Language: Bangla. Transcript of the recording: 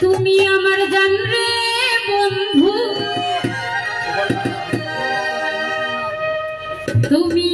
তুমি আমার জান রে বন্ধু। তুমি